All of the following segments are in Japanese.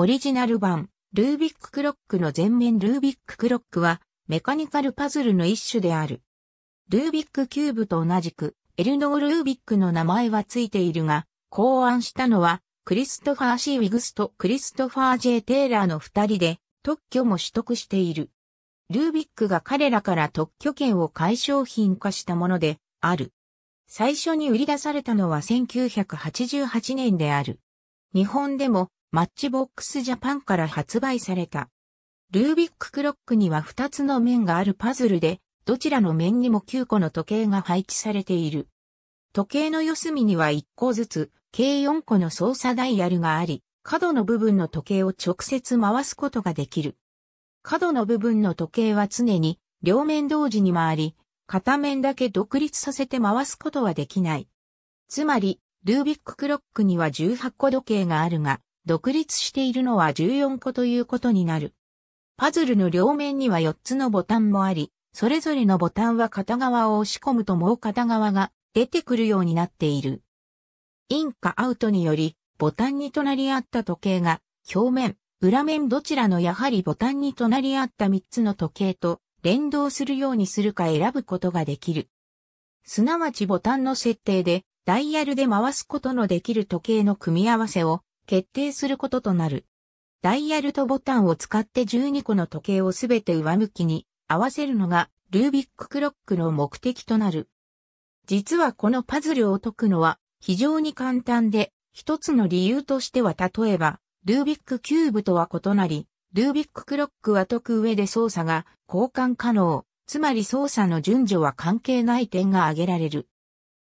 オリジナル版、ルービッククロックの前面ルービッククロックは、メカニカルパズルの一種である。ルービックキューブと同じく、エルノールービックの名前は付いているが、考案したのは、クリストファー・シー・ウィグスとクリストファー・ジェイ・テイラーの二人で、特許も取得している。ルービックが彼らから特許権を解消品化したもので、ある。最初に売り出されたのは1988年である。日本でもマッチボックスジャパンから発売された。ルービッククロックには2つの面があるパズルで、どちらの面にも9個の時計が配置されている。時計の四隅には1個ずつ、計4個の操作ダイヤルがあり、角の部分の時計を直接回すことができる。角の部分の時計は常に両面同時に回り、片面だけ独立させて回すことはできない。つまり、ルービッククロックには18個時計があるが、独立しているのは14個ということになる。パズルの両面には4つのボタンもあり、それぞれのボタンは片側を押し込むともう片側が出てくるようになっている。インかアウトにより、ボタンに隣り合った時計が、表面、裏面どちらのやはりボタンに隣り合った3つの時計と連動するようにするか選ぶことができる。すなわちボタンの設定で、ダイヤルで回すことのできる時計の組み合わせを決定することとなる。ダイヤルとボタンを使って12個の時計をすべて上向きに合わせるのがルービッククロックの目的となる。実はこのパズルを解くのは非常に簡単で、一つの理由としては例えば、ルービックキューブとは異なり、ルービッククロックは解く上で操作が交換可能、つまり操作の順序は関係ない点が挙げられる。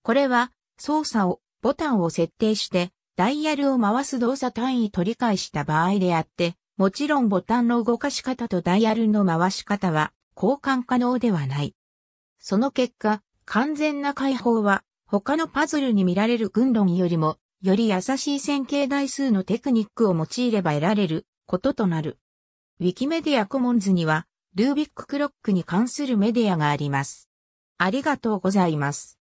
これは操作をボタンを設定してダイヤルを回す動作単位と理解した場合であって、もちろんボタンの動かし方とダイヤルの回し方は交換可能ではない。その結果、完全な解放は他のパズルに見られる群論よりも、より優しい線形代数のテクニックを用いれば得られることとなる。ウィキメディアコモンズには、ルービッククロックに関するメディアがあります。ありがとうございます。